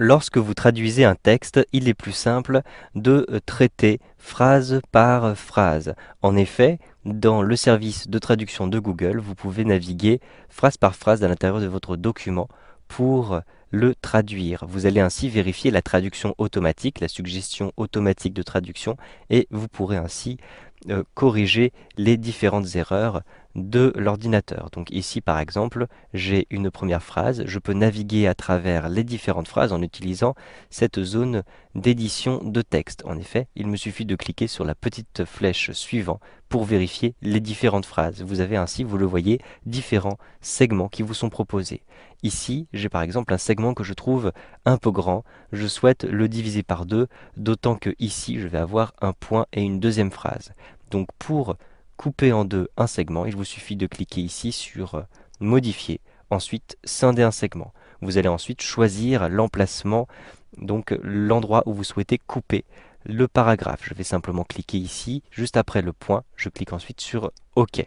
Lorsque vous traduisez un texte, il est plus simple de euh, traiter phrase par phrase. En effet, dans le service de traduction de Google, vous pouvez naviguer phrase par phrase à l'intérieur de votre document pour le traduire. Vous allez ainsi vérifier la traduction automatique, la suggestion automatique de traduction, et vous pourrez ainsi euh, corriger les différentes erreurs de l'ordinateur. Donc ici par exemple, j'ai une première phrase, je peux naviguer à travers les différentes phrases en utilisant cette zone d'édition de texte. En effet, il me suffit de cliquer sur la petite flèche suivant pour vérifier les différentes phrases. Vous avez ainsi, vous le voyez, différents segments qui vous sont proposés. Ici, j'ai par exemple un segment que je trouve un peu grand. Je souhaite le diviser par deux, d'autant que ici, je vais avoir un point et une deuxième phrase. Donc pour couper en deux un segment, il vous suffit de cliquer ici sur euh, Modifier, ensuite Scinder un segment. Vous allez ensuite choisir l'emplacement, donc l'endroit où vous souhaitez couper le paragraphe. Je vais simplement cliquer ici, juste après le point, je clique ensuite sur OK.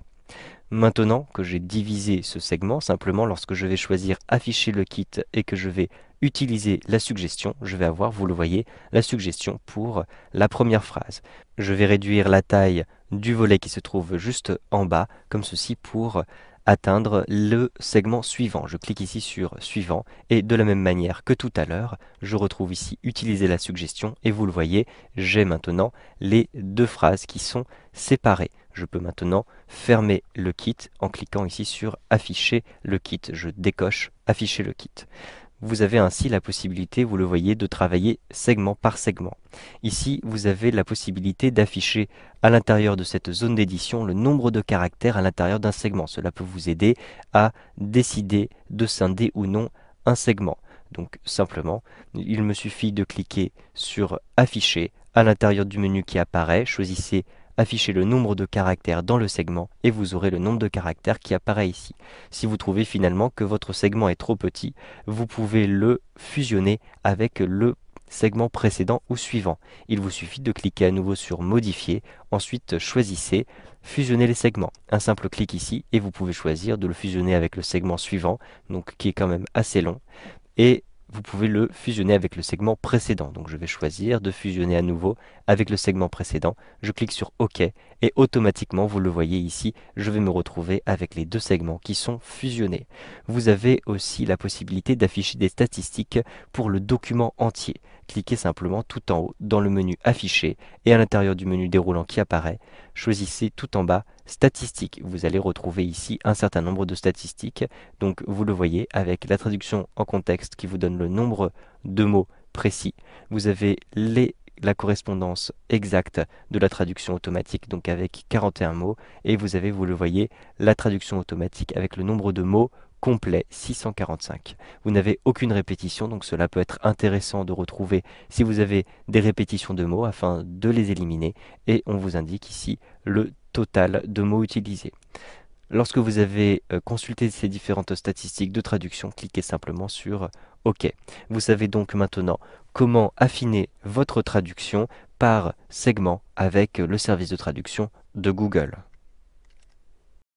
Maintenant que j'ai divisé ce segment, simplement lorsque je vais choisir afficher le kit et que je vais utiliser la suggestion, je vais avoir, vous le voyez, la suggestion pour la première phrase. Je vais réduire la taille du volet qui se trouve juste en bas, comme ceci pour atteindre le segment suivant. Je clique ici sur suivant et de la même manière que tout à l'heure, je retrouve ici utiliser la suggestion et vous le voyez, j'ai maintenant les deux phrases qui sont séparées. Je peux maintenant fermer le kit en cliquant ici sur afficher le kit. Je décoche afficher le kit. Vous avez ainsi la possibilité, vous le voyez, de travailler segment par segment. Ici, vous avez la possibilité d'afficher à l'intérieur de cette zone d'édition le nombre de caractères à l'intérieur d'un segment. Cela peut vous aider à décider de scinder ou non un segment. Donc simplement, il me suffit de cliquer sur afficher à l'intérieur du menu qui apparaît, choisissez affichez le nombre de caractères dans le segment et vous aurez le nombre de caractères qui apparaît ici. Si vous trouvez finalement que votre segment est trop petit, vous pouvez le fusionner avec le segment précédent ou suivant. Il vous suffit de cliquer à nouveau sur modifier, ensuite choisissez fusionner les segments. Un simple clic ici et vous pouvez choisir de le fusionner avec le segment suivant, donc qui est quand même assez long. Et vous pouvez le fusionner avec le segment précédent. Donc je vais choisir de fusionner à nouveau avec le segment précédent. Je clique sur OK et automatiquement, vous le voyez ici, je vais me retrouver avec les deux segments qui sont fusionnés. Vous avez aussi la possibilité d'afficher des statistiques pour le document entier. Cliquez simplement tout en haut dans le menu Afficher et à l'intérieur du menu déroulant qui apparaît, choisissez tout en bas Statistiques. Vous allez retrouver ici un certain nombre de statistiques. Donc vous le voyez avec la traduction en contexte qui vous donne le nombre de mots précis. Vous avez la correspondance exacte de la traduction automatique, donc avec 41 mots, et vous avez, vous le voyez, la traduction automatique avec le nombre de mots complet 645. Vous n'avez aucune répétition, donc cela peut être intéressant de retrouver si vous avez des répétitions de mots afin de les éliminer, et on vous indique ici le total de mots utilisés. Lorsque vous avez euh, consulté ces différentes statistiques de traduction, cliquez simplement sur OK. Vous savez donc maintenant comment affiner votre traduction par segment avec le service de traduction de Google.